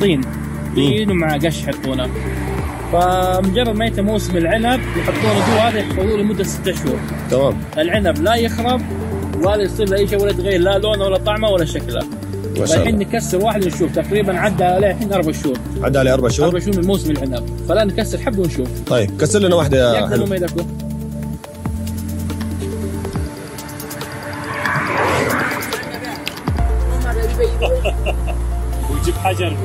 طين. طين ومع قش يحطونه. فمجرد ما ينتهي موسم العنب يحطونه جوا هذا يحفظوه لمدة ستة شهور. تمام. العنب لا يخرب ولا يصير له اي شيء ولا يتغير لا لونه ولا طعمه ولا شكله. الحين نكسر واحد نشوف تقريبا عدى عليه الحين أربع شهور. عدى عليه أربع شهور؟ أربع شهور من موسم العنب. فلا نكسر حبه ونشوف طيب كسر لنا واحدة يا حلو ما ويجيب حجر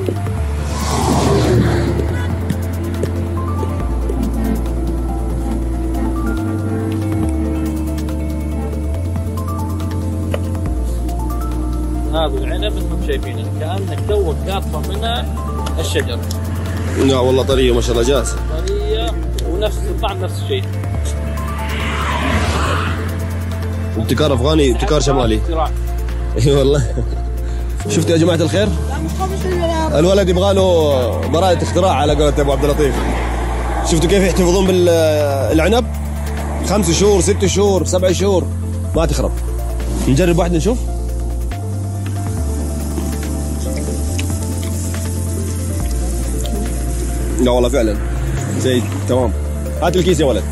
هذا العنب أنتم شايفينه كأنك توك قاطفه منها الشجر. لا والله طرية ما شاء الله جاهز. طرية ونفس الطعم نفس الشيء. ابتكار أفغاني ابتكار شمالي. اختراع. إي والله. شفتوا يا جماعة الخير؟ الولد يبغى له براءة اختراع على قولة أبو عبد اللطيف. شفتوا كيف يحتفظون بالعنب خمس شهور ست شهور سبع شهور. ما تخرب. نجرب واحد نشوف. لا والله فعلا. زي تمام. هات الكيس يا ولد.